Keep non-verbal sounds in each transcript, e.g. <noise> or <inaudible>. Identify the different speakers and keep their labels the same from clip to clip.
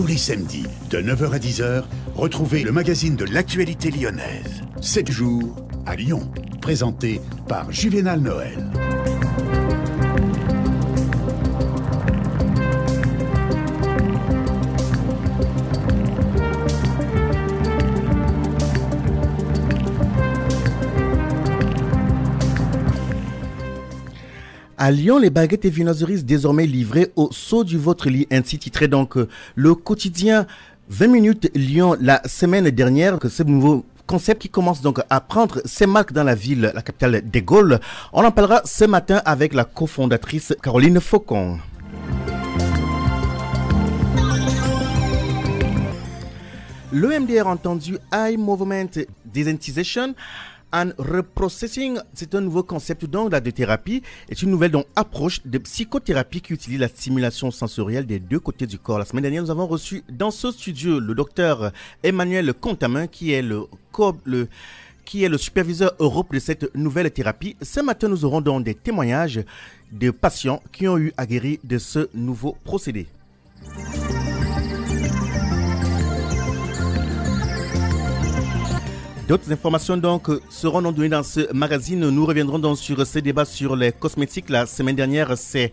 Speaker 1: Tous les samedis, de 9h à 10h, retrouvez le magazine de l'actualité lyonnaise. 7 jours à Lyon. Présenté par Juvénal Noël.
Speaker 2: À Lyon, les baguettes et viennoiseries désormais livrées au saut du votre lit, ainsi titré donc euh, le quotidien 20 minutes Lyon la semaine dernière, que ce nouveau concept qui commence donc à prendre ses marques dans la ville, la capitale des Gaules. On en parlera ce matin avec la cofondatrice Caroline Faucon. L'EMDR entendu High Movement Desensitization and Reprocessing, c'est un nouveau concept donc de thérapie, est une nouvelle approche de psychothérapie qui utilise la stimulation sensorielle des deux côtés du corps. La semaine dernière, nous avons reçu dans ce studio le docteur Emmanuel Contamin qui est le, le qui est le superviseur Europe de cette nouvelle thérapie. Ce matin, nous aurons donc des témoignages de patients qui ont eu à guérir de ce nouveau procédé. D'autres informations donc seront données dans ce magazine. Nous reviendrons donc sur ce débat sur les cosmétiques. La semaine dernière, c'est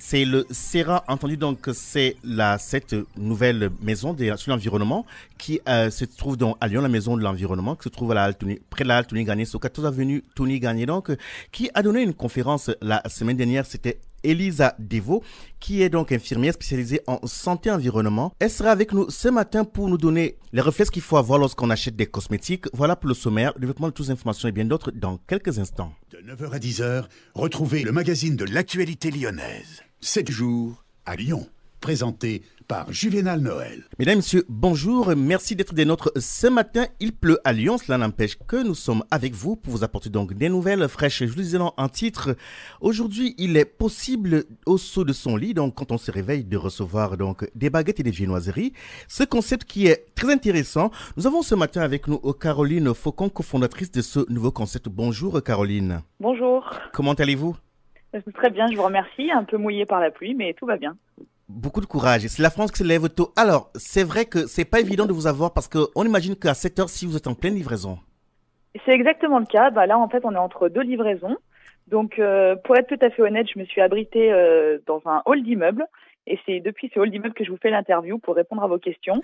Speaker 2: c'est le CERA entendu donc c'est la cette nouvelle maison de, sur l'environnement qui euh, se trouve donc à Lyon, la maison de l'environnement qui se trouve à la près de la Tony Gagné, sur 14 avenue Tony Gagné donc qui a donné une conférence la semaine dernière. C'était Elisa Devo, qui est donc infirmière spécialisée en santé environnement. Elle sera avec nous ce matin pour nous donner les réflexes qu'il faut avoir lorsqu'on achète des cosmétiques. Voilà pour le sommaire, le développement de toutes les informations et bien d'autres dans quelques instants.
Speaker 1: De 9h à 10h, retrouvez le magazine de l'actualité lyonnaise. 7 jours à Lyon présenté par Juvénal Noël.
Speaker 2: Mesdames, Messieurs, bonjour. Merci d'être des nôtres ce matin. Il pleut à Lyon. Cela n'empêche que nous sommes avec vous pour vous apporter donc des nouvelles fraîches. Je vous disais en titre. Aujourd'hui, il est possible au saut de son lit, donc quand on se réveille, de recevoir donc des baguettes et des viennoiseries. Ce concept qui est très intéressant. Nous avons ce matin avec nous Caroline Faucon, cofondatrice de ce nouveau concept. Bonjour Caroline.
Speaker 3: Bonjour.
Speaker 2: Comment allez-vous? <laughs>
Speaker 3: Très bien, je vous remercie. Un peu mouillé par la pluie, mais tout va bien
Speaker 2: beaucoup de courage. C'est la France qui se lève tôt. Alors, c'est vrai que c'est pas évident de vous avoir parce qu'on imagine qu'à 7 heures, si vous êtes en pleine livraison.
Speaker 3: C'est exactement le cas. Bah là, en fait, on est entre deux livraisons. Donc, euh, pour être tout à fait honnête, je me suis abritée euh, dans un hall d'immeuble. Et c'est depuis ce hall d'immeuble que je vous fais l'interview pour répondre à vos questions.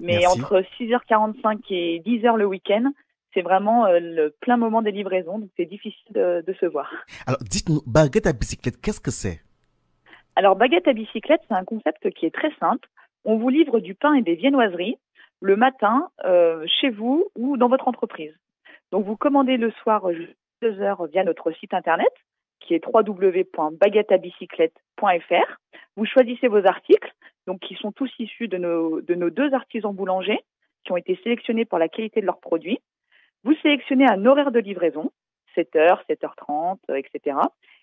Speaker 3: Mais entre 6h45 et 10h le week-end, c'est vraiment euh, le plein moment des livraisons. Donc, c'est difficile de, de se voir.
Speaker 2: Alors, dites-nous, baguette à bicyclette, qu'est-ce que c'est?
Speaker 3: Alors, baguette à bicyclette, c'est un concept qui est très simple. On vous livre du pain et des viennoiseries le matin euh, chez vous ou dans votre entreprise. Donc, vous commandez le soir 2 heures via notre site internet qui est www.baguetteabicyclette.fr. Vous choisissez vos articles, donc qui sont tous issus de nos, de nos deux artisans boulangers qui ont été sélectionnés pour la qualité de leurs produits. Vous sélectionnez un horaire de livraison, 7h, 7h30, etc.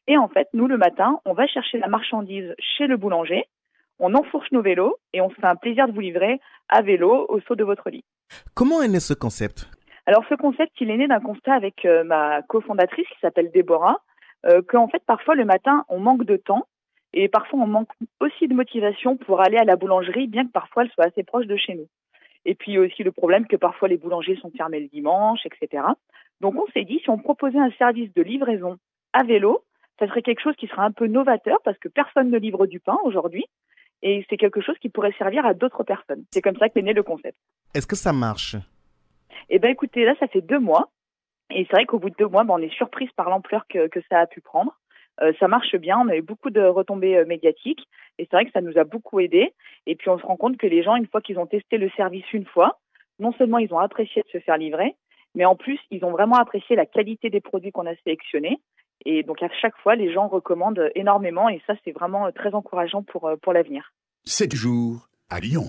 Speaker 3: Et en fait, nous, le matin, on va chercher la marchandise chez le boulanger, on enfourche nos vélos et on se fait un plaisir de vous livrer à vélo au saut de votre lit.
Speaker 2: Comment est né ce concept?
Speaker 3: Alors, ce concept, il est né d'un constat avec euh, ma cofondatrice qui s'appelle Déborah, euh, qu'en fait, parfois, le matin, on manque de temps et parfois, on manque aussi de motivation pour aller à la boulangerie, bien que parfois, elle soit assez proche de chez nous. Et puis aussi le problème que parfois les boulangers sont fermés le dimanche, etc. Donc on s'est dit, si on proposait un service de livraison à vélo, ça serait quelque chose qui serait un peu novateur parce que personne ne livre du pain aujourd'hui. Et c'est quelque chose qui pourrait servir à d'autres personnes. C'est comme ça qu'est né le concept.
Speaker 2: Est-ce que ça marche?
Speaker 3: Eh bien écoutez, là ça fait deux mois. Et c'est vrai qu'au bout de deux mois, ben, on est surprise par l'ampleur que, que, ça a pu prendre. Euh, ça marche bien, on a eu beaucoup de retombées euh, médiatiques et c'est vrai que ça nous a beaucoup aidé. Et puis on se rend compte que les gens, une fois qu'ils ont testé le service une fois, non seulement ils ont apprécié de se faire livrer, mais en plus ils ont vraiment apprécié la qualité des produits qu'on a sélectionnés et donc à chaque fois, les gens recommandent énormément et ça, c'est vraiment très encourageant pour, euh, pour l'avenir.
Speaker 1: 7 jours à Lyon.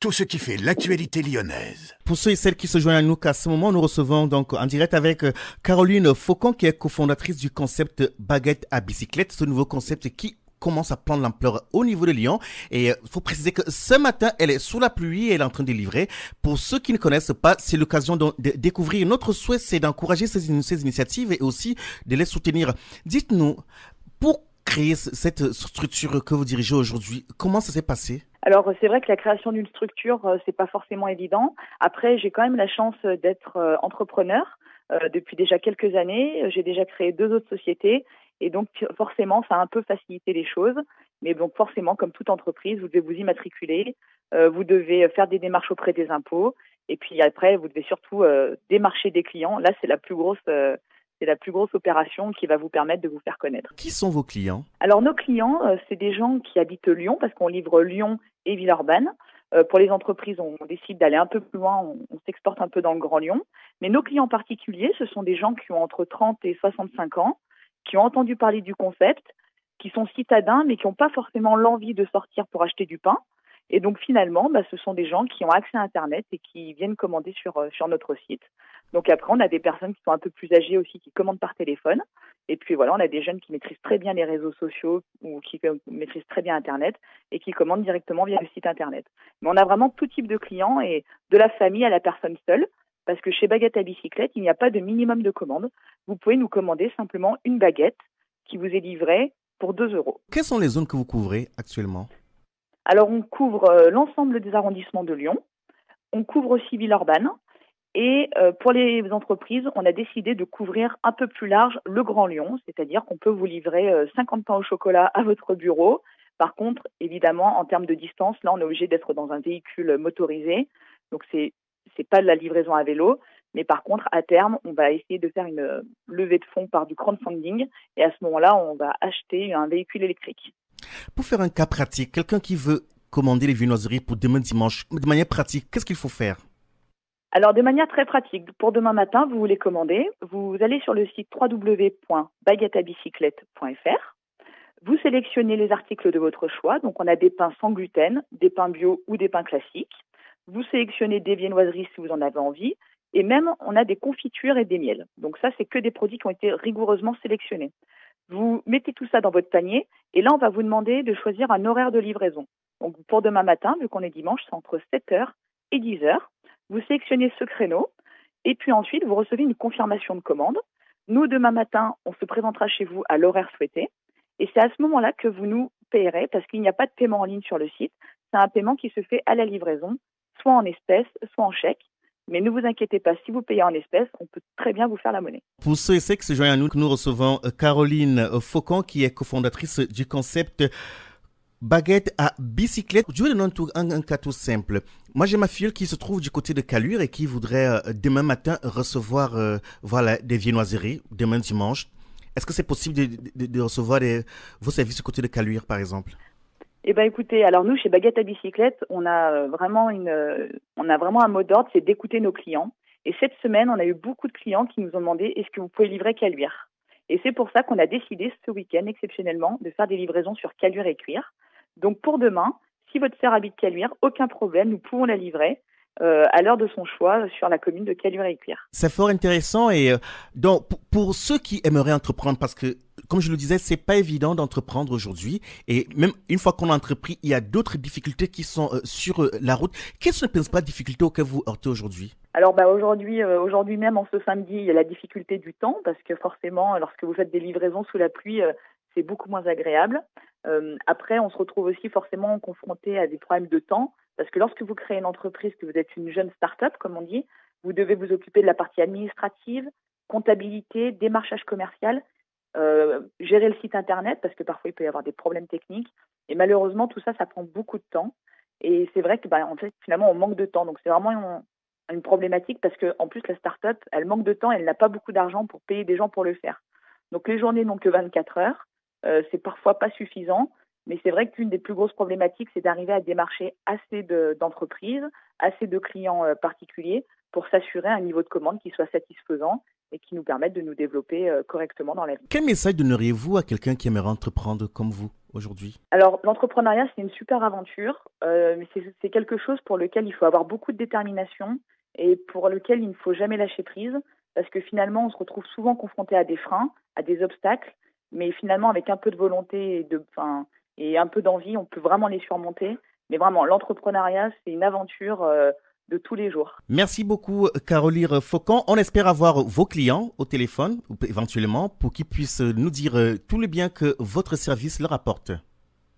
Speaker 1: Tout ce qui fait l'actualité lyonnaise.
Speaker 2: Pour ceux et celles qui se joignent à nous, qu'à ce moment, nous recevons donc en direct avec euh, Caroline Faucon, qui est cofondatrice du concept Baguette à bicyclette, ce nouveau concept qui commence à prendre l'ampleur au niveau de Lyon. Et il euh, faut préciser que ce matin, elle est sous la pluie et elle est en train de livrer. Pour ceux qui ne connaissent pas, c'est l'occasion de, découvrir. Notre souhait, c'est d'encourager ces, initiatives et aussi de les soutenir. Dites-nous, pour créer cette structure que vous dirigez aujourd'hui, comment ça s'est passé?
Speaker 3: Alors c'est vrai que la création d'une structure, euh, c'est pas forcément évident. Après, j'ai quand même la chance d'être euh, entrepreneur euh, depuis déjà quelques années. J'ai déjà créé deux autres sociétés et donc forcément, ça a un peu facilité les choses. Mais donc forcément, comme toute entreprise, vous devez vous immatriculer, vous devez faire des démarches auprès des impôts et puis après, vous devez surtout démarcher des clients. Là, c'est la plus grosse c'est la plus grosse opération qui va vous permettre de vous faire connaître.
Speaker 2: Qui sont vos clients?
Speaker 3: Alors nos clients, euh, c'est des gens qui habitent Lyon parce qu'on livre Lyon et Villeurbanne. Euh, pour les entreprises, on décide d'aller un peu plus loin, on, on s'exporte un peu dans le Grand Lyon. Mais nos clients particuliers, ce sont des gens qui ont entre 30 et 65 ans, qui ont entendu parler du concept, qui sont citadins mais qui n'ont pas forcément l'envie de sortir pour acheter du pain. Et donc finalement, bah, ce sont des gens qui ont accès à Internet et qui viennent commander sur, euh, sur notre site. Donc après, on a des personnes qui sont un peu plus âgées aussi qui commandent par téléphone. Et puis voilà, on a des jeunes qui maîtrisent très bien les réseaux sociaux ou qui maîtrisent très bien Internet et qui commandent directement via le site Internet. Mais on a vraiment tout type de clients et de la famille à la personne seule. Parce que chez Baguette à bicyclette, il n'y a pas de minimum de commande. Vous pouvez nous commander simplement une baguette qui vous est livrée pour 2 euros.
Speaker 2: Quelles sont les zones que vous couvrez actuellement?
Speaker 3: Alors, on couvre euh, l'ensemble des arrondissements de Lyon. On couvre aussi Villeurbanne. Et euh, pour les entreprises, on a décidé de couvrir un peu plus large le Grand Lyon, c'est-à-dire qu'on peut vous livrer 50 euh, pains au chocolat à votre bureau. Par contre, évidemment, en termes de distance, là, on est obligé d'être dans un véhicule motorisé. Donc, c'est n'est pas de la livraison à vélo. Mais par contre, à terme, on va essayer de faire une levée de fonds par du crowdfunding. Et à ce moment-là, on va acheter un véhicule électrique.
Speaker 2: Pour faire un cas pratique, quelqu'un qui veut commander les viennoiseries pour demain dimanche, de manière pratique, qu'est-ce qu'il faut faire?
Speaker 3: Alors, de manière très pratique, pour demain matin, vous voulez commander, vous allez sur le site www.baguetteabicyclette.fr. Vous sélectionnez les articles de votre choix. Donc, on a des pains sans gluten, des pains bio ou des pains classiques. Vous sélectionnez des viennoiseries si vous en avez envie. Et même, on a des confitures et des miels. Donc, ça, c'est que des produits qui ont été rigoureusement sélectionnés. Vous mettez tout ça dans votre panier et là, on va vous demander de choisir un horaire de livraison. Donc, pour demain matin, vu qu'on est dimanche, c'est entre 7h et 10h. Vous sélectionnez ce créneau et puis ensuite, vous recevez une confirmation de commande. Nous, demain matin, on se présentera chez vous à l'horaire souhaité et c'est à ce moment-là que vous nous payerez parce qu'il n'y a pas de paiement en ligne sur le site. C'est un paiement qui se fait à la livraison, soit en espèces, soit en chèque. Mais ne vous inquiétez pas, si vous payez en espèces, on peut très bien vous faire la monnaie.
Speaker 2: Pour ceux et ceux qui se joignent à nous, nous recevons euh, Caroline euh, Faucon, qui est cofondatrice du concept baguette à bicyclette. Je vais donner un, un, cas tout simple. Moi, j'ai ma fille qui se trouve du côté de Calure et qui voudrait euh, demain matin recevoir voilà, des viennoiseries, demain dimanche. Est-ce que c'est possible de, recevoir vos services du côté de Calure, par exemple?
Speaker 3: Eh ben écoutez, alors nous chez Baguette à bicyclette, on a euh, euh, on a vraiment un mot d'ordre, c'est d'écouter nos clients. Et cette semaine, on a eu beaucoup de clients qui nous ont demandé est-ce que vous pouvez livrer Caluire? Et c'est pour ça qu'on a décidé ce week-end exceptionnellement de faire des livraisons sur Caluire et Cuir. Donc pour demain, si votre sœur habite Caluire, aucun problème, nous pouvons la livrer. Euh, à l'heure de son choix sur la commune de Caluire et Cuir.
Speaker 2: C'est fort intéressant et donc pour, ceux qui aimeraient entreprendre parce que comme je le disais, c'est pas évident d'entreprendre aujourd'hui. Et même une fois qu'on a entrepris, il y a d'autres difficultés qui sont euh, sur euh, la route. Quelles sont les principales difficultés auxquelles vous heurtez aujourd'hui?
Speaker 3: Alors bah aujourd'hui, euh, aujourd'hui même en ce samedi, il y a la difficulté du temps parce que forcément, lorsque vous faites des livraisons sous la pluie, c'est beaucoup moins agréable. après, on se retrouve aussi forcément confronté à des problèmes de temps parce que lorsque vous créez une entreprise, que vous êtes une jeune start-up, comme on dit, vous devez vous occuper de la partie administrative, comptabilité, démarchage commercial euh, gérer le site internet parce que parfois il peut y avoir des problèmes techniques. Et malheureusement, tout ça, ça prend beaucoup de temps. Et c'est vrai que, bah, finalement, on manque de temps. Donc c'est vraiment une, une, problématique parce que, en plus, la start-up, elle manque de temps, elle n'a pas beaucoup d'argent pour payer des gens pour le faire. Donc les journées n'ont que 24 heures. Euh, c'est parfois pas suffisant. Mais c'est vrai qu'une des plus grosses problématiques, c'est d'arriver à démarcher assez d'entreprises, assez de clients euh, particuliers pour s'assurer un niveau de commande qui soit satisfaisant et qui nous permettent de nous développer euh, correctement dans la vie.
Speaker 2: Quel message donneriez-vous à quelqu'un qui aimerait entreprendre comme vous aujourd'hui?
Speaker 3: Alors, l'entrepreneuriat, c'est une super aventure, euh, mais c'est quelque chose pour lequel il faut avoir beaucoup de détermination et pour lequel il ne faut jamais lâcher prise, parce que finalement, on se retrouve souvent confronté à des freins, à des obstacles, mais finalement, avec un peu de volonté et, de, et un peu d'envie, on peut vraiment les surmonter. Mais vraiment, l'entrepreneuriat, c'est une aventure. Euh, de tous les jours.
Speaker 2: Merci beaucoup, Caroline Faucon. On espère avoir vos clients au téléphone, éventuellement, pour qu'ils puissent nous dire euh, tout le bien que votre service leur apporte.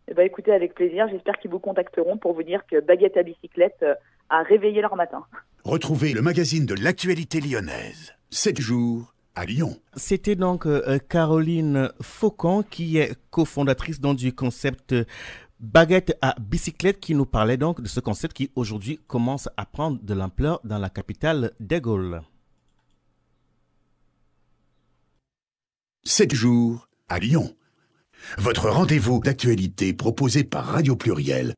Speaker 3: Eh ben, écoutez, avec plaisir. J'espère qu'ils vous contacteront pour vous dire que Baguette à bicyclette a réveillé leur matin.
Speaker 1: Retrouvez le magazine de l'actualité lyonnaise. 7 jours à Lyon.
Speaker 2: C'était donc Caroline Faucon qui est cofondatrice du concept Baguette à bicyclette qui nous parlait donc de ce concept qui aujourd'hui commence à prendre de l'ampleur dans la capitale des Gaules.
Speaker 1: 7 jours à Lyon. Votre rendez-vous d'actualité proposé par Radio Pluriel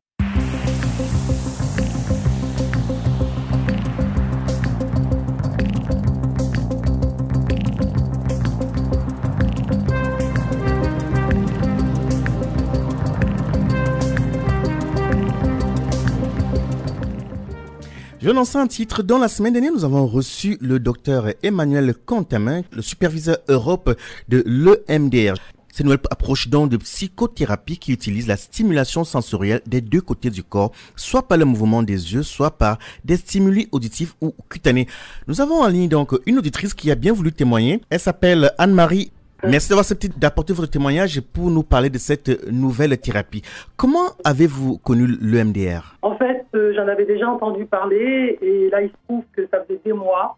Speaker 2: Je lance un titre. Dans la semaine dernière, nous avons reçu le docteur Emmanuel Contamin, le superviseur Europe de l'EMDR. C'est une nouvelle approche donc de psychothérapie qui utilise la stimulation sensorielle des deux côtés du corps, soit par le mouvement des yeux, soit par des stimuli auditifs ou cutanés. Nous avons en ligne donc une auditrice qui a bien voulu témoigner. Elle s'appelle Anne-Marie Merci d'avoir accepté d'apporter votre témoignage pour nous parler de cette nouvelle thérapie. Comment avez-vous connu l'EMDR
Speaker 4: En fait, euh, j'en avais déjà entendu parler et là, il se trouve que ça faisait des mois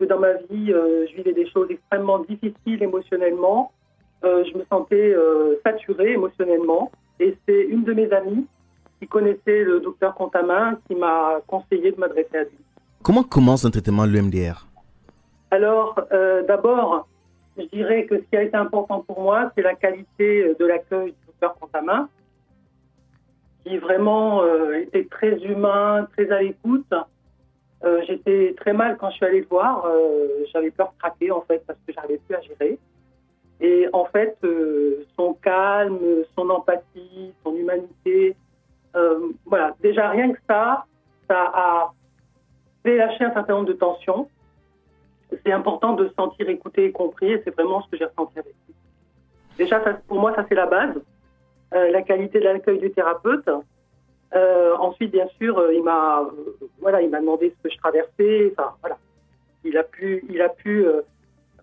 Speaker 4: que dans ma vie, euh, je vivais des choses extrêmement difficiles émotionnellement. Euh, je me sentais saturée émotionnellement et c'est une de mes amies qui connaissait le docteur Contamin qui m'a conseillé de m'adresser à lui.
Speaker 2: Comment commence un traitement l'EMDR
Speaker 4: Alors, d'abord, je dirais que ce qui a été important pour moi, c'est la qualité de l'accueil du docteur Contamin, qui vraiment euh, était très humain, très à l'écoute. Euh, j'étais très mal quand je suis allée le voir. Euh, j'avais peur de craquer, en fait, parce que j'arrivais plus à gérer. Et en fait, son calme, son empathie, son humanité, voilà, déjà rien que ça, ça a lâcher un certain nombre de tensions c'est important de se sentir écouté et compris, et c'est vraiment ce que j'ai ressenti avec lui. Déjà, pour moi, ça c'est la base, euh, la qualité de l'accueil du thérapeute. Euh, ensuite, bien sûr, euh, il m'a, voilà, il m'a demandé ce que je traversais. Enfin, voilà, il a pu, il a pu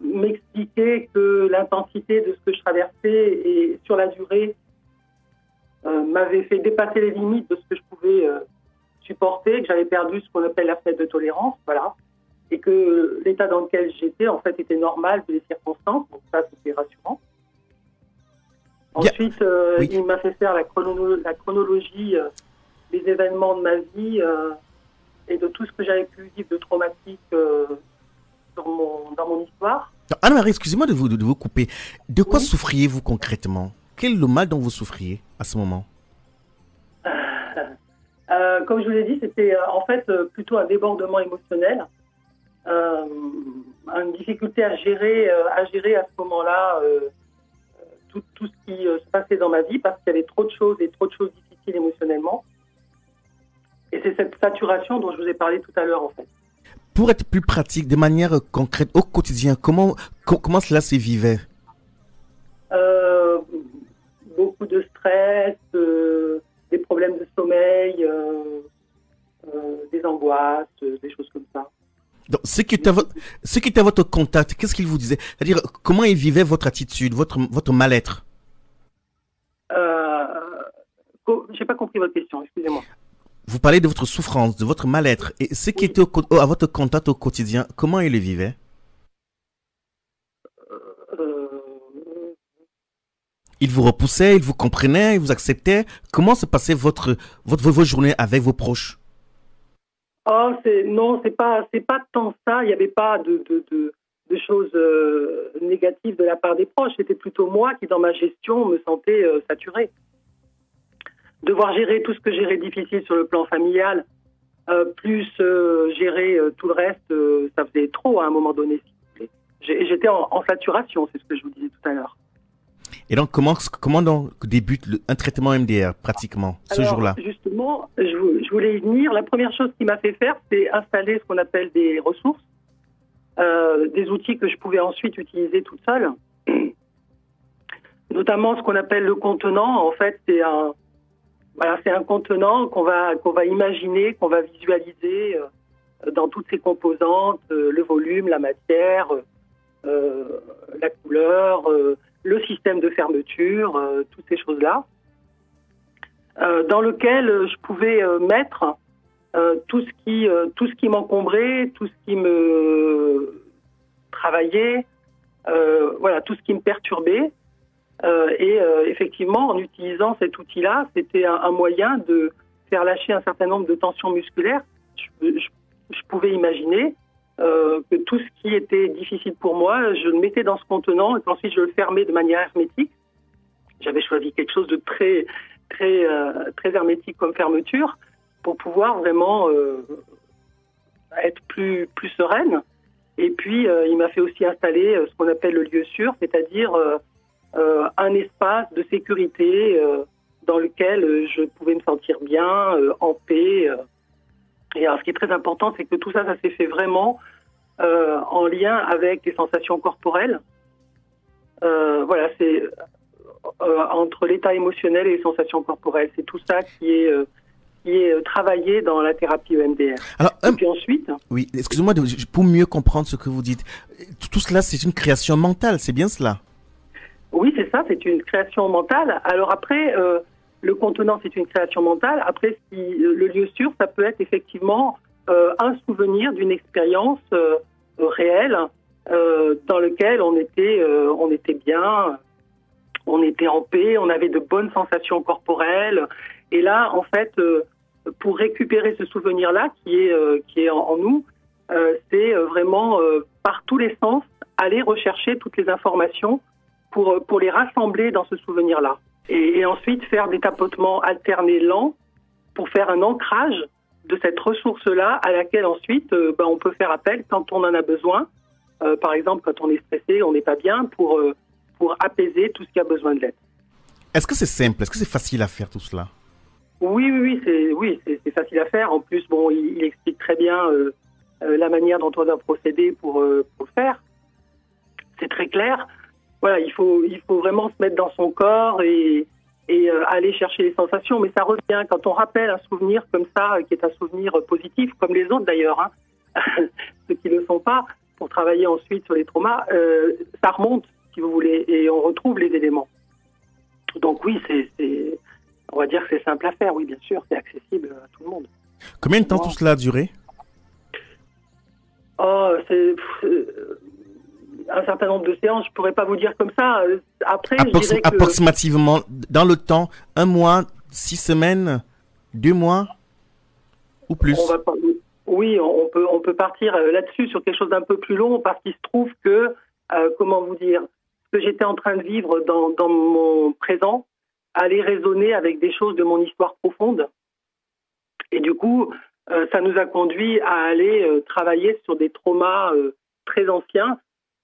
Speaker 4: m'expliquer que l'intensité de ce que je traversais et sur la durée m'avait fait dépasser les limites de ce que je pouvais supporter, que j'avais perdu ce qu'on appelle la fête de tolérance. Voilà et que l'état dans lequel j'étais, en fait, était normal vu les circonstances. Donc ça, c'était rassurant. Ensuite, euh, il m'a fait faire la, la chronologie euh, des événements de ma vie euh, et de tout ce que j'avais pu vivre de traumatique dans, mon, dans mon histoire.
Speaker 2: Anne-Marie, excusez-moi de vous, de vous couper. De quoi souffriez-vous concrètement? Quel est le mal dont vous souffriez à ce moment?
Speaker 4: Comme je vous l'ai dit, c'était en fait plutôt un débordement émotionnel. Euh, une difficulté à gérer, euh, à gérer à ce moment-là euh, tout, tout, ce qui se passait dans ma vie parce qu'il y avait trop de choses et trop de choses difficiles émotionnellement. Et c'est cette saturation dont je vous ai parlé tout à l'heure en fait.
Speaker 2: Pour être plus pratique, de manière concrète, au quotidien, comment, comment cela se vivait?
Speaker 4: Beaucoup de stress, des problèmes de sommeil, des angoisses, des choses comme ça.
Speaker 2: Donc, ce qui était, votre, qui votre contact, qu'est-ce qu'il vous disait? C'est-à-dire, comment il vivait votre attitude, votre, votre mal-être?
Speaker 4: Euh, Je n'ai pas compris votre question, excusez-moi.
Speaker 2: Vous parlez de votre souffrance, de votre mal-être. Et ce qui était à votre contact au quotidien, comment il le vivait? Euh, Il vous repoussait, il vous comprenait, il vous acceptait. Comment se passait votre, votre, vos journées avec vos proches?
Speaker 4: Oh, non, c'est pas, c'est pas tant ça. Il n'y avait pas de, choses euh, négatives de la part des proches. C'était plutôt moi qui, dans ma gestion, me sentais euh, saturée. Devoir gérer tout ce que gérer difficile sur le plan familial, euh, plus gérer tout le reste, ça faisait trop à un moment donné. J'étais en saturation, c'est ce que je vous disais tout à l'heure.
Speaker 2: Et donc, comment, comment donc débute le, un traitement MDR pratiquement ce jour-là?
Speaker 4: Justement, je, voulais y venir. La première chose qui m'a fait faire, c'est installer ce qu'on appelle des ressources, euh, des outils que je pouvais ensuite utiliser toute seule. <clears throat> Notamment ce qu'on appelle le contenant. En fait, c'est un, voilà, c'est un contenant qu'on va, qu'on va imaginer, qu'on va visualiser euh, dans toutes ses composantes, euh, le volume, la matière, la couleur le système de fermeture, euh, toutes ces choses-là. dans lequel je pouvais mettre tout ce qui, tout ce qui m'encombrait, tout ce qui me travaillait, voilà, tout ce qui me perturbait. et effectivement, en utilisant cet outil-là, c'était un, moyen de faire lâcher un certain nombre de tensions musculaires. je pouvais imaginer euh, que tout ce qui était difficile pour moi, je le mettais dans ce contenant et ensuite je le fermais de manière hermétique. J'avais choisi quelque chose de très très euh, très hermétique comme fermeture pour pouvoir vraiment euh, être plus plus sereine. Et puis il m'a fait aussi installer ce qu'on appelle le lieu sûr, c'est-à-dire un espace de sécurité dans lequel je pouvais me sentir bien, en paix. Et alors, ce qui est très important, c'est que tout ça, ça s'est fait vraiment euh, en lien avec les sensations corporelles. Euh, voilà, c'est euh, entre l'état émotionnel et les sensations corporelles. C'est tout ça qui est qui est travaillé dans la thérapie EMDR.
Speaker 2: Alors, et puis ensuite. Oui, excusez-moi, pour mieux comprendre ce que vous dites, tout cela, c'est une création mentale, c'est bien cela?
Speaker 4: Oui, c'est ça, c'est une création mentale. Alors après, le contenant, c'est une création mentale. Après, si, le lieu sûr, ça peut être effectivement euh, un souvenir d'une expérience euh, réelle euh, dans lequel on était, on était bien, on était en paix, on avait de bonnes sensations corporelles. Et là, en fait, pour récupérer ce souvenir-là qui est, qui est en, nous, c'est vraiment par tous les sens aller rechercher toutes les informations pour, pour les rassembler dans ce souvenir-là et, ensuite faire des tapotements alternés lents pour faire un ancrage de cette ressource-là à laquelle ensuite euh, ben, on peut faire appel quand on en a besoin. Euh, par exemple, quand on est stressé, on n'est pas bien, pour, euh, pour apaiser tout ce qui a besoin de l'aide.
Speaker 2: Est-ce que c'est simple? Est-ce que c'est facile à faire tout cela?
Speaker 4: Oui, oui, oui, c'est oui, c'est facile à faire. En plus, bon, il, explique très bien la manière dont on doit procéder pour, pour le faire. C'est très clair voilà, il faut, il faut vraiment se mettre dans son corps et, et euh, aller chercher les sensations. Mais ça revient quand on rappelle un souvenir comme ça, qui est un souvenir positif, comme les autres d'ailleurs, hein, <laughs> ceux qui ne le sont pas, pour travailler ensuite sur les traumas, euh, ça remonte, si vous voulez, et on retrouve les éléments. Donc oui, c'est, on va dire que c'est simple à faire, oui, bien sûr, c'est accessible à tout le monde.
Speaker 2: Combien de temps tout cela a duré?
Speaker 4: Oh, c'est un certain nombre de séances, je pourrais pas vous dire comme ça. Euh, après, je dirais que...
Speaker 2: approximativement dans le temps, un mois, six semaines, deux mois ou plus.
Speaker 4: Oui, on peut on peut partir euh, là-dessus sur quelque chose d'un peu plus long parce qu'il se trouve que euh, comment vous dire ce que j'étais en train de vivre dans, dans mon présent allait résonner avec des choses de mon histoire profonde et du coup ça nous a conduit à aller travailler sur des traumas très anciens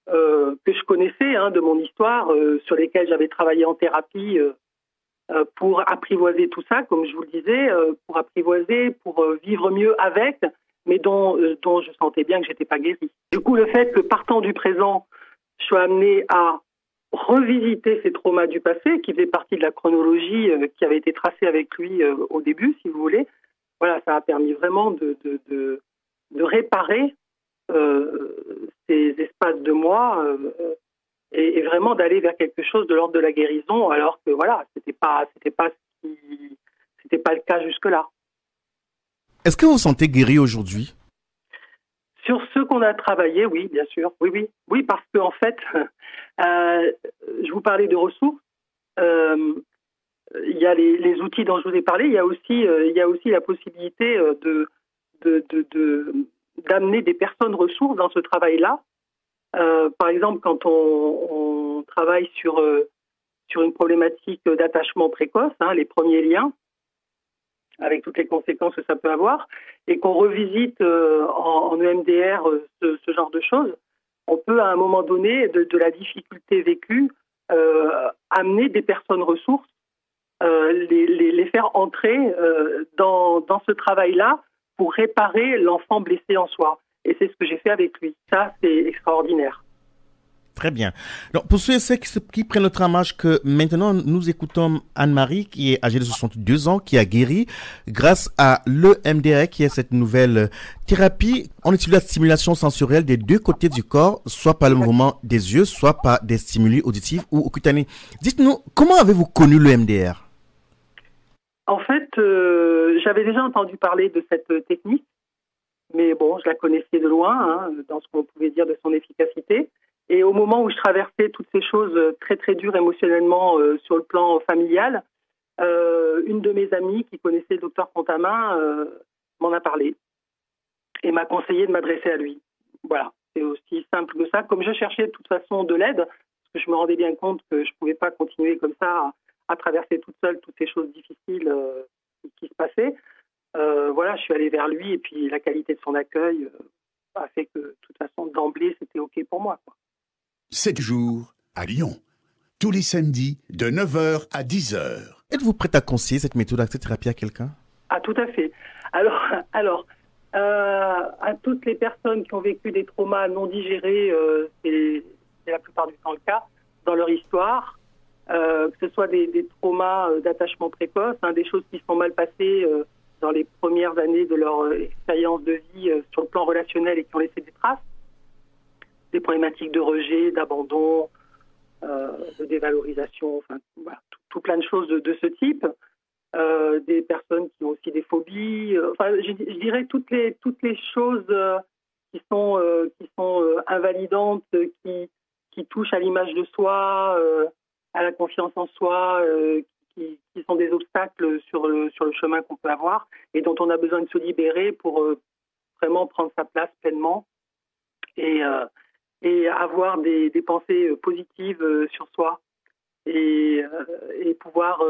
Speaker 4: euh, que je connaissais hein, de mon histoire, euh, sur lesquels j'avais travaillé en thérapie euh, pour apprivoiser tout ça, comme je vous le disais, pour apprivoiser, pour vivre mieux avec, mais dont, je sentais bien que j'étais pas guérie. Du coup, le fait que partant du présent, je sois amenée à revisiter ces traumas du passé, qui faisaient partie de la chronologie qui avait été tracée avec lui au début, si vous voulez, voilà, ça a permis vraiment de, réparer ces espaces de moi euh, et, vraiment d'aller vers quelque chose de l'ordre de la guérison, alors que voilà, c'était pas, c'était pas, c'était pas le cas jusque là.
Speaker 2: Est-ce que vous vous sentez guéri aujourd'hui?
Speaker 4: Sur ce qu'on a travaillé, oui, bien sûr, oui, oui, oui, parce que en fait, <laughs> euh, je vous parlais de ressources. il y a les, outils dont je vous ai parlé. Il y a aussi, il y a aussi la possibilité de, de, de d'amener des personnes ressources dans ce travail-là. Euh, par exemple, quand on, travaille sur, euh, sur une problématique d'attachement précoce, hein, les premiers liens, avec toutes les conséquences que ça peut avoir, et qu'on revisite euh, en, EMDR ce, genre de choses, on peut à un moment donné, de, la difficulté vécue, amener des personnes ressources, les, les, faire entrer dans, dans ce travail-là pour réparer l'enfant blessé en soi. Et c'est ce que j'ai fait avec lui. Ça, c'est extraordinaire.
Speaker 2: Très bien. Donc, pour ceux et ceux qui, prennent notre image que maintenant nous écoutons Anne-Marie qui est âgée de 62 ans, qui a guéri grâce à l'EMDR qui est cette nouvelle thérapie. On utilise la stimulation sensorielle des deux côtés du corps, soit par le mouvement des yeux, soit par des stimuli auditifs ou cutanés. Dites-nous, comment avez-vous connu l'EMDR
Speaker 4: En fait, j'avais déjà entendu parler de cette technique, mais bon, je la connaissais de loin, hein, dans ce qu'on pouvait dire de son efficacité. Et au moment où je traversais toutes ces choses très très dures émotionnellement sur le plan familial, une de mes amies qui connaissait le docteur Contamin m'en a parlé et m'a conseillé de m'adresser à lui. Voilà, c'est aussi simple que ça. Comme je cherchais de toute façon de l'aide, parce que je me rendais bien compte que je ne pouvais pas continuer comme ça à, traverser toute seule toutes ces choses difficiles euh, qui, se passaient, euh, voilà, je suis allée vers lui et puis la qualité de son accueil euh, a fait que de toute façon d'emblée c'était ok pour moi. Quoi.
Speaker 1: 7 jours à Lyon, tous les samedis de 9h à 10h.
Speaker 2: Êtes-vous prête à conseiller cette méthode d'accès-thérapie à quelqu'un?
Speaker 4: Ah tout à fait. Alors, <laughs> alors euh, à toutes les personnes qui ont vécu des traumas non digérés, euh, c'est la plupart du temps le cas, dans leur histoire, euh, que ce soit des, traumas d'attachement précoce, hein, des choses qui sont mal passées dans les premières années de leur expérience de vie sur le plan relationnel et qui ont laissé des traces, des problématiques de rejet, d'abandon, de dévalorisation, enfin tout, plein de choses de, ce type. Euh, des personnes qui ont aussi des phobies. Euh, enfin, je, dirais toutes les toutes les choses euh, qui sont qui sont invalidantes, qui qui touchent à l'image de soi, à la confiance en soi, qui, qui, sont des obstacles sur le sur le chemin qu'on peut avoir et dont on a besoin de se libérer pour vraiment prendre sa place pleinement et et avoir des, des pensées positives sur soi et, et pouvoir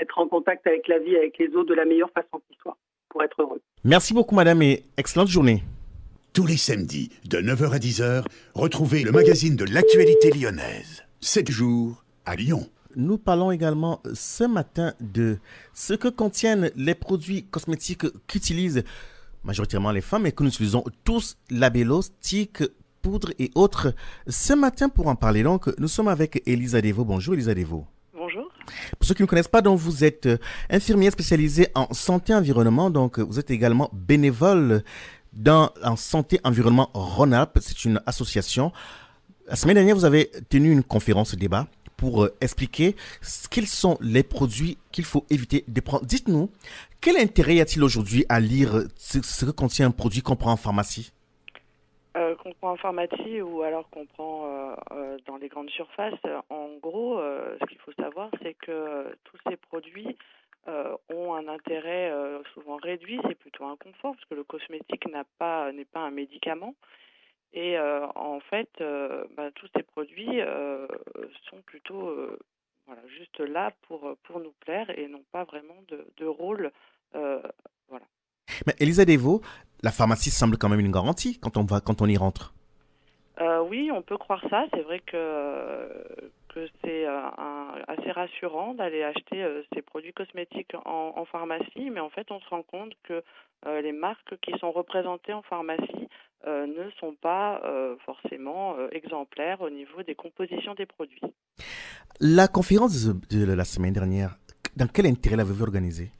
Speaker 4: être en contact avec la vie, avec les autres de la meilleure façon qui soit, pour être heureux.
Speaker 2: Merci beaucoup, madame, et excellente journée.
Speaker 1: Tous les samedis, de 9h à 10h, retrouvez le magazine de l'actualité lyonnaise. 7 jours à Lyon.
Speaker 2: Nous parlons également ce matin de ce que contiennent les produits cosmétiques qu'utilisent majoritairement les femmes et que nous utilisons tous, labellos, stick, poudre et autres. Ce matin, pour en parler donc, nous sommes avec Elisa Devo. Bonjour Elisa Devo. Pour ceux qui ne connaissent pas, donc vous êtes euh, infirmière spécialisée en santé environnement, donc vous êtes également bénévole dans en santé environnement Rhône-Alpes. C'est une association. La semaine dernière, vous avez tenu une conférence débat pour euh, expliquer quels sont les produits qu'il faut éviter de prendre. Dites-nous, quel intérêt y a-t-il aujourd'hui à lire ce que contient un produit qu'on prend en pharmacie?
Speaker 5: Euh, qu'on prend en pharmacie ou alors qu'on prend euh, dans les grandes surfaces, en gros, ce qu'il faut savoir, c'est que tous ces produits ont un intérêt souvent réduit, c'est plutôt un confort, parce que le cosmétique n'a pas n'est pas un médicament. Et en fait, bah, tous ces produits sont plutôt voilà, juste là pour, pour nous plaire et n'ont pas vraiment de, de rôle. voilà.
Speaker 2: Mais Elisa Devo, la pharmacie semble quand même une garantie quand on, va, quand on y rentre.
Speaker 5: Euh, oui, on peut croire ça. C'est vrai que, que c'est euh, assez rassurant d'aller acheter euh, ces produits cosmétiques en, pharmacie, mais en fait, on se rend compte que les marques qui sont représentées en pharmacie ne sont pas forcément exemplaires au niveau des compositions des produits.
Speaker 2: La conférence de la semaine dernière, dans quel intérêt l'avez-vous organisée?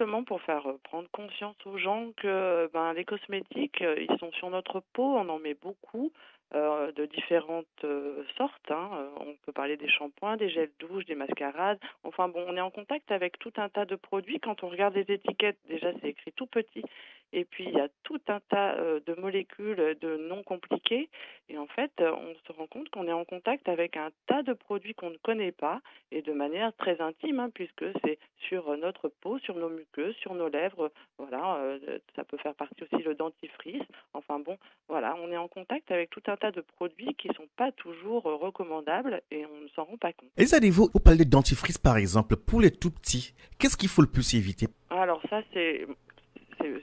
Speaker 5: Simplement pour faire euh, prendre conscience aux gens que ben, les cosmétiques, euh, ils sont sur notre peau, on en met beaucoup. Euh, de différentes sortes. Hein. On peut parler des shampoings, des gels douches, des mascarades. Enfin bon, on est en contact avec tout un tas de produits. Quand on regarde les étiquettes, déjà c'est écrit tout petit et puis, il y a tout un tas euh, de molécules de non compliquées. Et en fait, euh, on se rend compte qu'on est en contact avec un tas de produits qu'on ne connaît pas et de manière très intime, hein, puisque c'est sur notre peau, sur nos muqueuses, sur nos lèvres. Voilà, euh, ça peut faire partie aussi le dentifrice. Enfin bon, voilà, on est en contact avec tout un tas de produits qui ne sont pas toujours recommandables et on ne s'en rend pas compte.
Speaker 2: Et avez-vous, vous parlez de dentifrice par exemple, pour les tout petits, qu'est-ce qu'il faut le plus éviter?
Speaker 5: Alors ça, c'est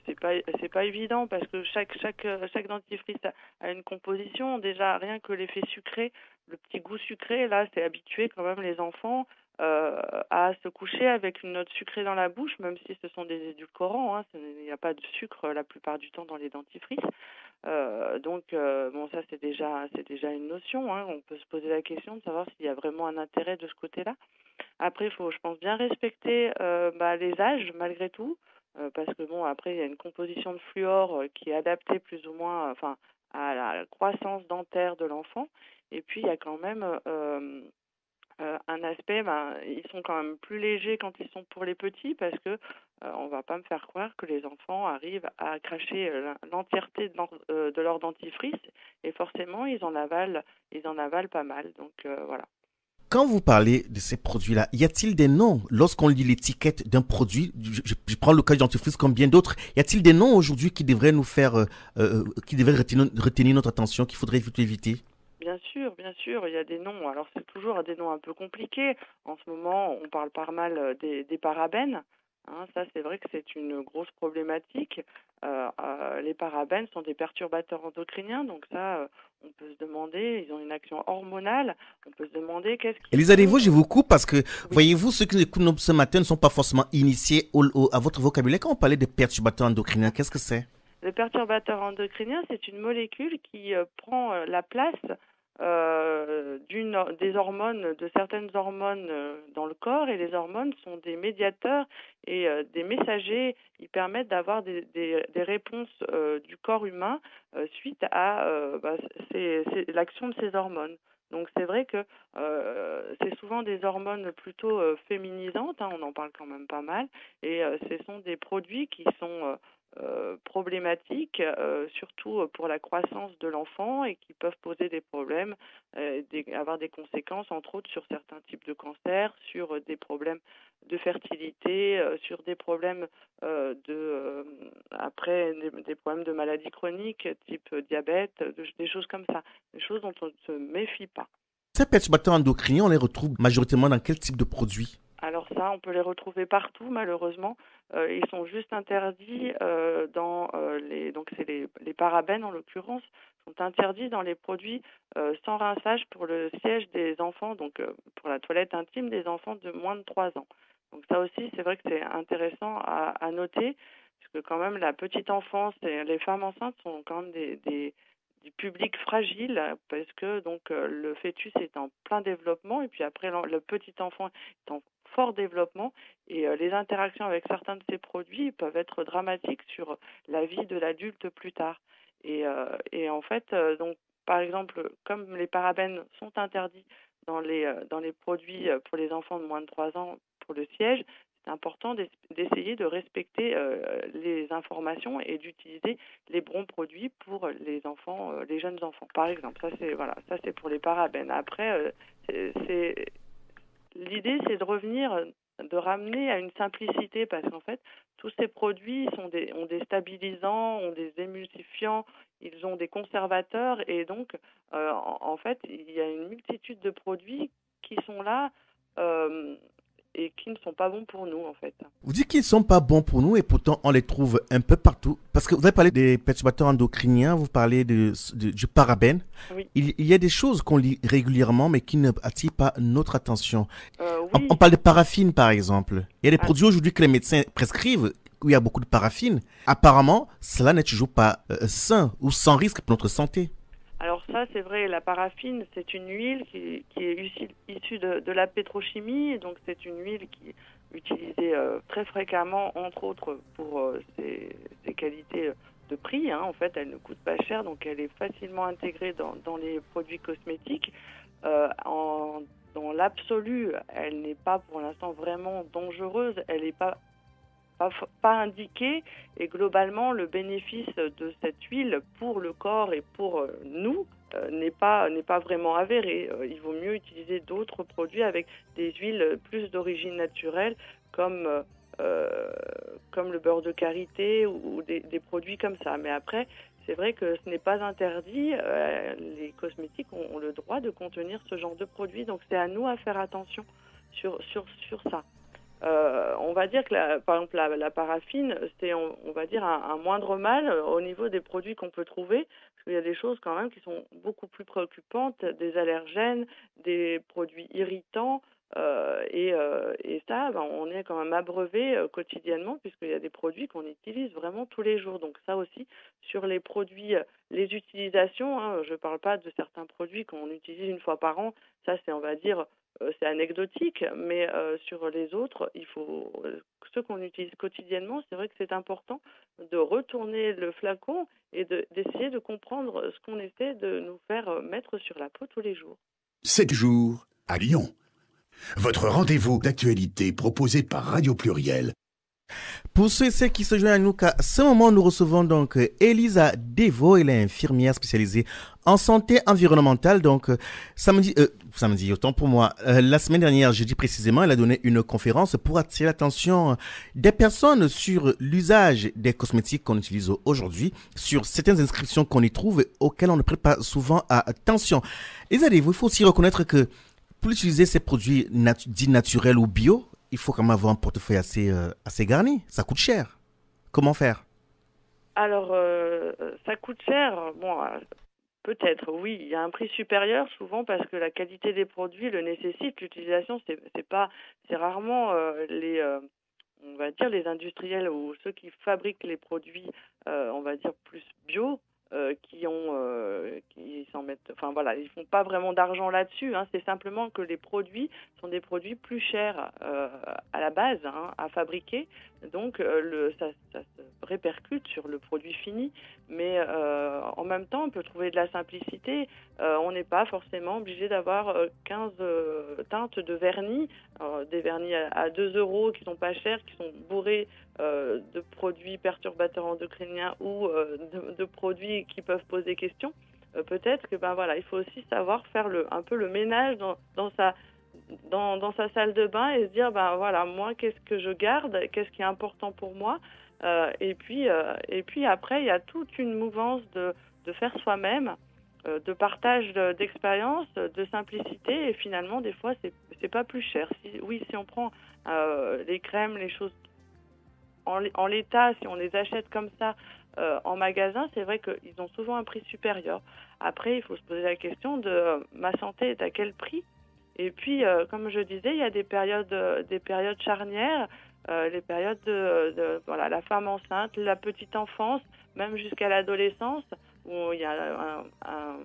Speaker 5: c'est pas c'est pas évident parce que chaque chaque chaque dentifrice a, une composition. Déjà rien que l'effet sucré le petit goût sucré là c'est habitué quand même les enfants euh, à se coucher avec une note sucrée dans la bouche même si ce sont des édulcorants hein, il n'y a pas de sucre la plupart du temps dans les dentifrices. Euh, donc euh, bon ça c'est déjà c'est déjà une notion hein. on peut se poser la question de savoir s'il y a vraiment un intérêt de ce côté là après il faut je pense bien respecter bah, les âges malgré tout. euh, parce que bon, après, il y a une composition de fluor euh, qui est adaptée plus ou moins enfin, à la croissance dentaire de l'enfant. Et puis, il y a quand même euh, un aspect, ben, ils sont quand même plus légers quand ils sont pour les petits parce que on va pas me faire croire que les enfants arrivent à cracher l'entièreté de, de, leur dentifrice et forcément ils en avalent, ils en avalent pas mal. Donc voilà.
Speaker 2: Quand vous parlez de ces produits-là, y a-t-il des noms lorsqu'on lit l'étiquette d'un produit je, prends le cas dentifrice comme bien d'autres. Y a-t-il des noms aujourd'hui qui devraient nous faire, euh, euh, qui devraient retenir, notre attention, qu'il faudrait éviter
Speaker 5: Bien sûr, bien sûr, il y a des noms. Alors c'est toujours des noms un peu compliqués. En ce moment, on parle pas mal euh, des, parabènes. Hein, ça, c'est vrai que c'est une grosse problématique. Les parabènes sont des perturbateurs endocriniens, donc ça, on peut se demander, ils ont une action hormonale, on peut se demander qu'est-ce qui...
Speaker 2: Elisa Devaux, je vous coupe parce que, voyez-vous, ceux qui écoutent ce matin ne sont pas forcément initiés à votre vocabulaire. Quand on parlait de perturbateurs endocriniens, qu'est-ce que c'est?
Speaker 5: Le perturbateur endocrinien, c'est une molécule qui prend la place euh, des hormones, de certaines hormones euh, dans le corps, et les hormones sont des médiateurs et euh, des messagers. Ils permettent d'avoir des, des, des, réponses du corps humain suite à bah, l'action de ces hormones. Donc c'est vrai que c'est souvent des hormones plutôt féminisantes, hein, on en parle quand même pas mal, et ce sont des produits qui sont euh, problématiques, euh, surtout pour la croissance de l'enfant et qui peuvent poser des problèmes, euh, avoir des conséquences entre autres sur certains types de cancers, sur des problèmes de fertilité, sur des problèmes de après des, problèmes de maladies chroniques type diabète, des choses comme ça, des choses dont on ne se méfie pas.
Speaker 2: Ces perturbateurs endocriniens, on les retrouve majoritairement dans quel type de produits?
Speaker 5: Alors ça, on peut les retrouver partout, malheureusement. Euh, ils sont juste interdits euh, dans euh, les donc c'est les, les, parabènes en l'occurrence sont interdits dans les produits sans rinçage pour le siège des enfants, donc pour la toilette intime des enfants de moins de 3 ans. Donc ça aussi, c'est vrai que c'est intéressant à, à, noter, puisque quand même la petite enfance et les femmes enceintes sont quand même des, des du public fragile parce que donc le fœtus est en plein développement et puis après le petit enfant est en fort développement et euh, les interactions avec certains de ces produits peuvent être dramatiques sur la vie de l'adulte plus tard. Et, euh, en fait, euh, donc par exemple, comme les parabènes sont interdits dans les, dans les produits pour les enfants de moins de 3 ans pour le siège, c'est important d'essayer de respecter les informations et d'utiliser les bons produits pour les enfants, les jeunes enfants. Par exemple, ça c'est voilà, ça c'est pour les parabènes. Après, c'est l'idée, c'est de revenir, de ramener à une simplicité, parce qu'en fait, tous ces produits sont des, ont des stabilisants, ont des émulsifiants, ils ont des conservateurs, et donc, euh, en, fait, il y a une multitude de produits qui sont là euh, et qui ne sont pas bons pour nous en fait.
Speaker 2: Vous dites qu'ils ne sont pas bons pour nous et pourtant on les trouve un peu partout. Parce que vous avez parlé des perturbateurs endocriniens, vous parlez de, du parabène.
Speaker 5: Oui.
Speaker 2: Il, y a des choses qu'on lit régulièrement mais qui ne attirent pas notre attention.
Speaker 5: Euh, oui.
Speaker 2: on, parle de paraffine par exemple. Il y a des ah. produits aujourd'hui que les médecins prescrivent où il y a beaucoup de paraffine. Apparemment, cela n'est toujours pas euh, sain ou sans risque pour notre santé.
Speaker 5: Ça, c'est vrai, la paraffine, c'est une huile qui, est issue de, la pétrochimie, donc c'est une huile qui est utilisée euh, très fréquemment, entre autres pour euh, ses, qualités de prix. Hein. En fait, elle ne coûte pas cher, donc elle est facilement intégrée dans, les produits cosmétiques. Euh, en, dans l'absolu, elle n'est pas pour l'instant vraiment dangereuse, elle n'est pas pas, et globalement le bénéfice de cette huile pour le corps et pour nous n'est pas pas vraiment avéré. Euh, il vaut mieux utiliser d'autres produits avec des huiles plus d'origine naturelle comme comme le beurre de karité ou, des, produits comme ça. Mais après, c'est vrai que ce n'est pas interdit. les cosmétiques ont, le droit de contenir ce genre de produits, donc c'est à nous à faire attention sur sur sur ça. Euh, on va dire que, la, par exemple, la, paraffine, c'est, on, va dire, un, moindre mal euh, au niveau des produits qu'on peut trouver, parce qu'il y a des choses quand même qui sont beaucoup plus préoccupantes, des allergènes, des produits irritants, euh, et, et, ça, ben, on est quand même abreuvé quotidiennement, puisqu'il y a des produits qu'on utilise vraiment tous les jours. Donc ça aussi, sur les produits, les utilisations, hein, je ne parle pas de certains produits qu'on utilise une fois par an, ça c'est, on va dire, c'est anecdotique, mais euh, sur les autres, il faut euh, ceux qu'on utilise quotidiennement, c'est vrai que c'est important de retourner le flacon et d'essayer de, comprendre ce qu'on essaie de nous faire mettre sur la peau tous les jours.
Speaker 1: 7 jours à Lyon. Votre rendez-vous d'actualité proposé par Radio Pluriel
Speaker 2: pour ceux et celles qui se joignent à nous, à ce moment, nous recevons donc euh, Elisa Devo, elle est infirmière spécialisée en santé environnementale. Donc, euh, samedi, euh, samedi, autant pour moi, la semaine dernière, je dis précisément, elle a donné une conférence pour attirer l'attention des personnes sur l'usage des cosmétiques qu'on utilise aujourd'hui, sur certaines inscriptions qu'on y trouve auxquelles on ne prête pas souvent attention. Elisa Devo, il faut aussi reconnaître que pour utiliser ces produits dits naturels ou bio, il faut quand même avoir un portefeuille assez, euh, assez garni. Ça coûte cher. Comment faire?
Speaker 5: Alors, euh, ça coûte cher. Bon, euh, peut-être, oui. Il y a un prix supérieur souvent parce que la qualité des produits le nécessite. L'utilisation, c'est, pas, c'est rarement les, on va dire les industriels ou ceux qui fabriquent les produits, on va dire plus bio, euh, qui ont euh, s'en mettent enfin voilà ils font pas vraiment d'argent là-dessus hein. c'est simplement que les produits sont des produits plus chers euh, à la base hein, à fabriquer donc le ça, se répercute sur le produit fini mais en même temps on peut trouver de la simplicité. On n'est pas forcément obligé d'avoir 15 teintes de vernis. Des vernis à, 2 euros qui sont pas chers qui sont bourrés de produits perturbateurs endocriniens ou de, produits qui peuvent poser question, euh, peut-être que ben voilà, il faut aussi savoir faire un peu le ménage dans sa dans, sa salle de bain et se dire ben voilà moi qu'est-ce que je garde, qu'est-ce qui est important pour moi? Euh, et puis euh, et puis après il y a toute une mouvance de, de faire soi-même, de partage d'expérience, de simplicité et finalement des fois c'est c'est pas plus cher. Oui si on prend les crèmes, les choses en, l'état, si on les achète comme ça euh, en magasin, c'est vrai qu'ils ont souvent un prix supérieur. Après, il faut se poser la question de euh, ma santé est à quel prix? Et puis, euh, comme je disais, il y a des périodes, des périodes charnières, les périodes de, voilà, la femme enceinte, la petite enfance, même jusqu'à l'adolescence, où il y a un,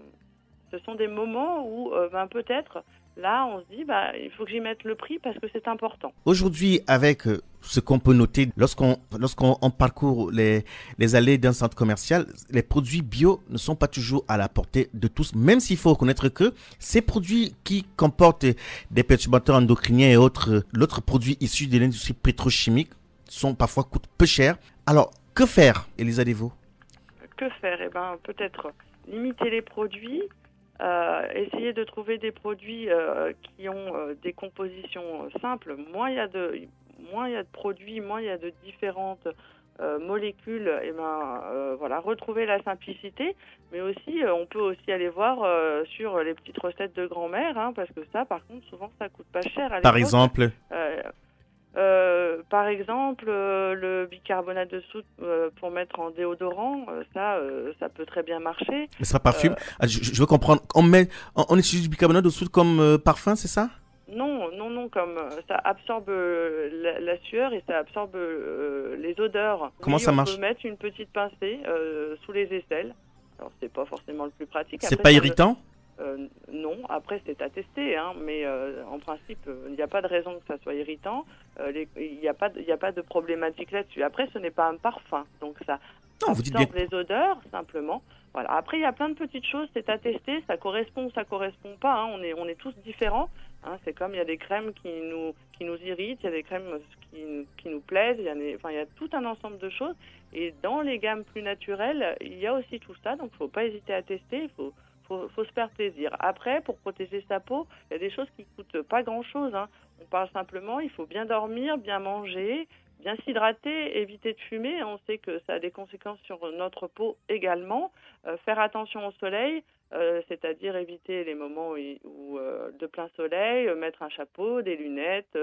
Speaker 5: ce sont des moments où ben, peut-être Là, on se dit, bah, il faut que j'y mette le prix parce que c'est important.
Speaker 2: Aujourd'hui, avec euh, ce qu'on peut noter lorsqu'on lorsqu'on parcourt les, les allées d'un centre commercial, les produits bio ne sont pas toujours à la portée de tous, même s'il faut reconnaître que ces produits qui comportent des perturbateurs endocriniens et autres, l'autre produit issu de l'industrie pétrochimique sont parfois coûtent peu cher. Alors, que faire, Elisa Devo?
Speaker 5: Que faire? Eh ben, peut-être limiter les produits, euh, essayer de trouver des produits euh, qui ont euh, des compositions simples. Moins il y a de moins il y a de produits, moins il y a de différentes molécules. Et eh ben voilà, retrouver la simplicité, mais aussi on peut aussi aller voir sur les petites recettes de grand-mère, hein, parce que ça, par contre, souvent ça coûte pas cher.
Speaker 2: Par exemple.
Speaker 5: Euh, par exemple, euh, le bicarbonate de soude euh, pour mettre en déodorant, ça, ça peut très bien marcher.
Speaker 2: Mais ça parfume. Ah, je, veux comprendre. On met, on, utilise du bicarbonate de soude comme parfum, c'est ça?
Speaker 5: Non, non, non. Comme ça absorbe la, sueur et ça absorbe les odeurs.
Speaker 2: Comment ça marche?
Speaker 5: On peut mettre une petite pincée sous les aisselles. Alors c'est pas forcément le plus pratique.
Speaker 2: C'est pas irritant?
Speaker 5: Euh, non, après c'est à tester, hein, mais euh, en principe, il n'y a pas de raison que ça soit irritant. Euh, il n'y a, pas de, a pas de problématique là-dessus. Après, ce n'est pas un parfum, donc ça
Speaker 2: non, vous dites
Speaker 5: les odeurs simplement. Voilà. Après, il y a plein de petites choses, c'est à tester, ça correspond ça correspond pas. Hein. On, est, on est tous différents. Hein. C'est comme il y a des crèmes qui nous, qui nous irritent, il y a des crèmes qui, qui nous plaisent, il y, a enfin, il y a tout un ensemble de choses. Et dans les gammes plus naturelles, il y a aussi tout ça, donc il ne faut pas hésiter à tester. Il faut faut, faut se faire plaisir. Après, pour protéger sa peau, il y a des choses qui coûtent pas grand-chose. Hein. On parle simplement, il faut bien dormir, bien manger, bien s'hydrater, éviter de fumer. On sait que ça a des conséquences sur notre peau également. Euh, faire attention au soleil, euh, c'est-à-dire éviter les moments où, euh, de plein soleil, mettre un chapeau, des lunettes,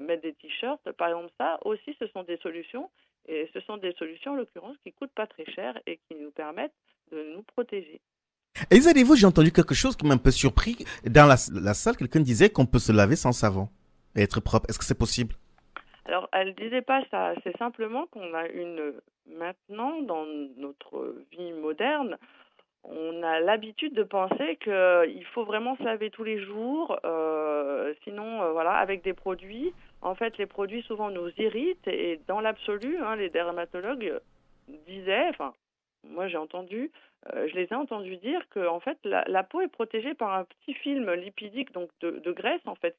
Speaker 5: mettre des t-shirts. Par exemple, ça aussi, ce sont des solutions. Et ce sont des solutions, en l'occurrence, qui coûtent pas très cher et qui nous permettent de nous protéger.
Speaker 2: Elisa vous j'ai entendu quelque chose qui m'a un peu surpris. Dans la, salle, quelqu'un disait qu'on peut se laver sans savon et être propre. Est-ce que c'est possible?
Speaker 5: Alors, elle ne disait pas ça. C'est simplement qu'on a une. Maintenant, dans notre vie moderne, on a l'habitude de penser qu'il faut vraiment se laver tous les jours, euh, sinon, euh, voilà, avec des produits. En fait, les produits souvent nous irritent et dans l'absolu, hein, les dermatologues disaient, moi j'ai entendu, euh, je les ai entendus dire que en fait la, peau est protégée par un petit film lipidique donc de, graisse en fait.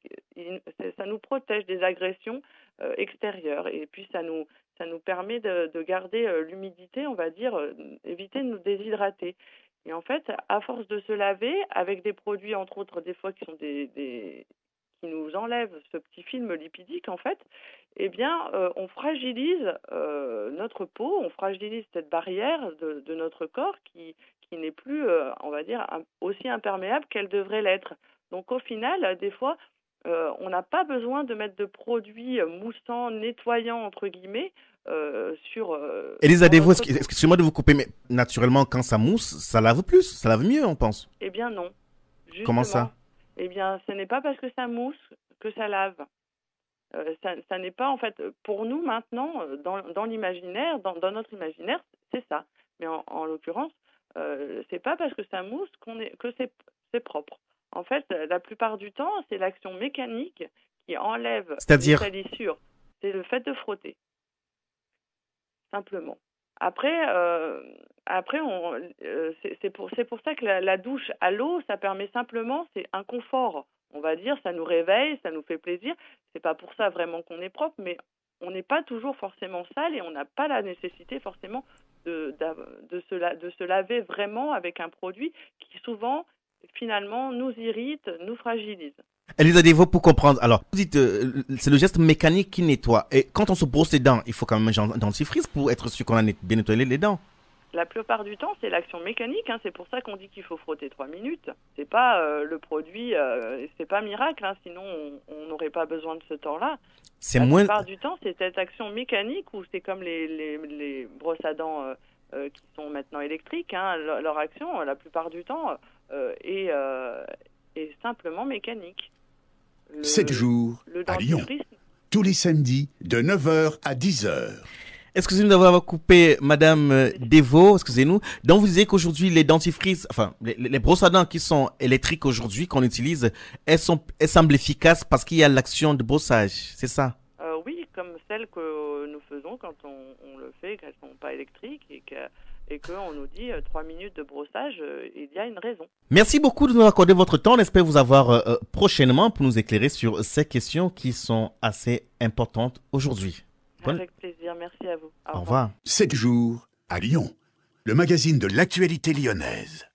Speaker 5: ça nous protège des agressions euh, extérieures et puis ça nous ça nous permet de, garder euh, l'humidité, on va dire, éviter de nous déshydrater. Et en fait, à force de se laver avec des produits entre autres des fois qui sont des qui nous enlève ce petit film lipidique, en fait, eh bien, euh, on fragilise euh, notre peau, on fragilise cette barrière de, notre corps qui, qui n'est plus, euh, on va dire, aussi imperméable qu'elle devrait l'être. Donc, au final, des fois, on n'a pas besoin de mettre de produits moussants, nettoyants, entre guillemets, sur.
Speaker 2: Elisa Devos, excusez-moi de vous couper, mais naturellement, quand ça mousse, ça lave plus, ça lave mieux, on pense.
Speaker 5: Eh bien, non.
Speaker 2: Comment ça?
Speaker 5: Eh bien, ce n'est pas parce que ça mousse que ça lave. Euh, ça, n'est pas, en fait, pour nous maintenant, euh, dans, l'imaginaire, dans, notre imaginaire, c'est ça. Mais en, l'occurrence, euh, c'est pas parce que ça mousse qu'on est, que c'est propre. En fait, la plupart du temps, c'est l'action mécanique qui enlève
Speaker 2: les
Speaker 5: salissures. C'est le fait de frotter. Simplement. Après, euh, après euh, c'est pour, ça que la, douche à l'eau, ça permet simplement, c'est un confort. On va dire, ça nous réveille, ça nous fait plaisir. C'est pas pour ça vraiment qu'on est propre, mais on n'est pas toujours forcément sale et on n'a pas la nécessité forcément de, de, se, de se laver vraiment avec un produit qui souvent, finalement, nous irrite, nous fragilise.
Speaker 2: Elisa Devo, pour comprendre, alors, vous dites, euh, c'est le geste mécanique qui nettoie. Et quand on se brosse les dents, il faut quand même un dentifrice pour être sûr qu'on a bien nettoyé les dents.
Speaker 5: La plupart du temps, c'est l'action mécanique. Hein. C'est pour ça qu'on dit qu'il faut frotter trois minutes. C'est pas euh, le produit, euh, c'est pas miracle. Hein. Sinon, on n'aurait pas besoin de ce temps-là.
Speaker 2: C'est moins.
Speaker 5: La plupart du temps, c'est cette action mécanique ou c'est comme les, les, les, brosses à dents qui sont maintenant électriques. Hein. Leur action, la plupart du temps, est, est simplement mécanique.
Speaker 1: 7 jours à Lyon. Tous les samedis de 9h à 10h.
Speaker 2: Excusez-nous d'avoir coupé Madame euh, Devo, excusez-nous. Donc vous disiez qu'aujourd'hui les dentifrices, enfin les, brosses à dents qui sont électriques aujourd'hui qu'on utilise, elles, sont, elles semblent efficaces parce qu'il y a l'action de brossage, c'est ça?
Speaker 5: Euh, Oui, comme celles que nous faisons quand on, le fait, qu'elles ne sont pas électriques et que et qu'on nous dit euh, trois minutes de brossage, euh, il y a une raison.
Speaker 2: Merci beaucoup de nous accorder votre temps. On espère vous avoir euh, prochainement pour nous éclairer sur ces questions qui sont assez importantes aujourd'hui.
Speaker 5: Avec plaisir, merci à vous.
Speaker 2: Au, revoir.
Speaker 1: 7 jours à Lyon, le magazine de l'actualité lyonnaise.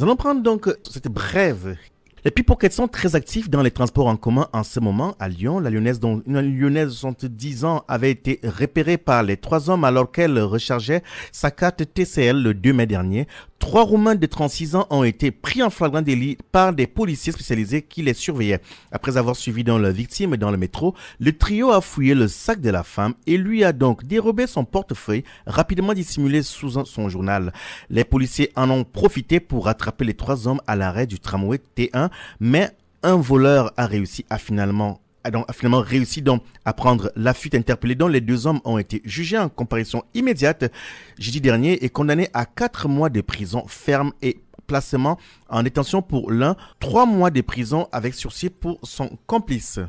Speaker 2: Nous allons prendre donc cette brève les pickpockets sont très actifs dans les transports en commun en ce moment à Lyon. La lyonnaise, dont une lyonnaise de 70 ans avait été repérée par les trois hommes alors qu'elle rechargeait sa carte TCL le 2 mai dernier. Trois Roumains de 36 ans ont été pris en flagrant délit par des policiers spécialisés qui les surveillaient. Après avoir suivi dans la victime dans le métro, le trio a fouillé le sac de la femme et lui a donc dérobé son portefeuille, rapidement dissimulé sous son journal. Les policiers en ont profité pour rattraper les trois hommes à l'arrêt du tramway T1, mais un voleur a réussi à finalement a, finalement réussi donc à prendre la fuite interpellée dont les deux hommes ont été jugés en comparaison immédiate jeudi dernier et condamnés à quatre mois de prison ferme et placement en détention pour l'un, trois mois de prison avec sursis pour son complice.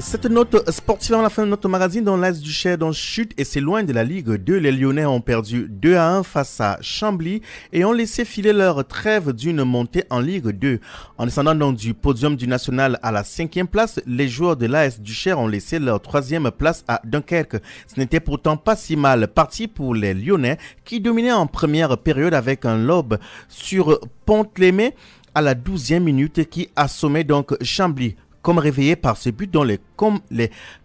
Speaker 2: Cette note sportive à la fin de notre magazine dans l'Est du Cher dans chute et c'est loin de la Ligue 2. Les Lyonnais ont perdu 2 à 1 face à Chambly et ont laissé filer leur trêve d'une montée en Ligue 2. En descendant donc du podium du national à la cinquième place, les joueurs de l'AS du Cher ont laissé leur troisième place à Dunkerque. Ce n'était pourtant pas si mal parti pour les Lyonnais qui dominaient en première période avec un lobe sur Pont-Lémé à la douzième minute qui assommait donc Chambly comme réveillés par ce but dont les,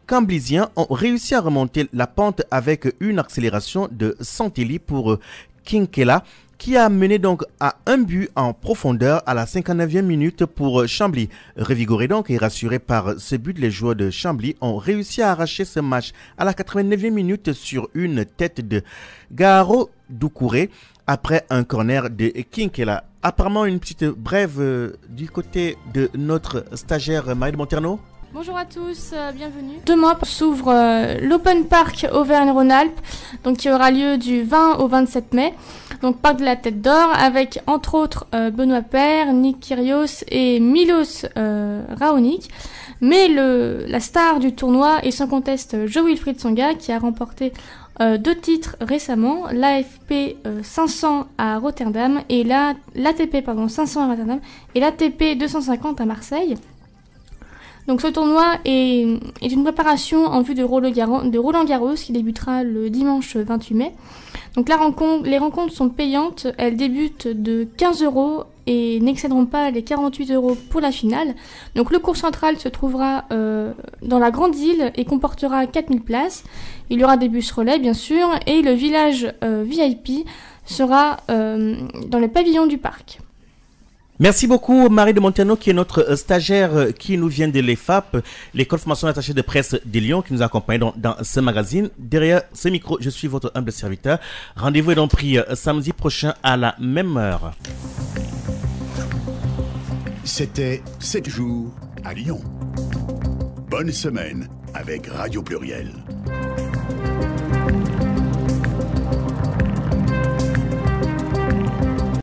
Speaker 2: Camblisiens ont réussi à remonter la pente avec une accélération de Santelli pour euh, Kinkela qui a mené donc à un but en profondeur à la 59e minute pour Chambly. Revigoré donc et rassuré par ce but, les joueurs de Chambly ont réussi à arracher ce match à la 89e minute sur une tête de Garo Doucouré après un corner de Kinkela. Apparemment une petite brève euh, du côté de notre stagiaire Marie de.
Speaker 6: Bonjour à tous, euh, bienvenue. Demain s'ouvre euh, l'Open Park Auvergne-Rhône-Alpes, donc qui aura lieu du 20 au 27 mai. Donc parc de la Tête d'Or avec entre autres Benoît Père, Nick Kyrgios et Milos Raonic. Mais la star du tournoi est sans conteste Joe Wilfried Songa qui a remporté deux titres récemment, l'AFP 500 à Rotterdam et l'ATP pardon 500 à Rotterdam et l'ATP 250 à Marseille. Donc ce tournoi est, une préparation en vue de Roland, Garros, qui débutera le dimanche 28 mai. Donc la rencontre, les rencontres sont payantes, elles débutent de 15 euros et n'excéderont pas les 48 euros pour la finale. Donc le cours central se trouvera euh, dans la grande île et comportera 4000 places. Il y aura des bus relais bien sûr et le village euh, VIP sera euh, dans le pavillon du parc.
Speaker 2: Merci beaucoup Marie de Montano qui est notre euh, stagiaire euh, qui nous vient de l'EFAP, l'école formation attachée de presse de Lyon qui nous accompagne dans, dans, ce magazine. Derrière ce micro, je suis votre humble serviteur. Rendez-vous est donc pris euh, samedi prochain à la même heure.
Speaker 1: C'était 7 jours à Lyon. Bonne semaine avec Radio Pluriel.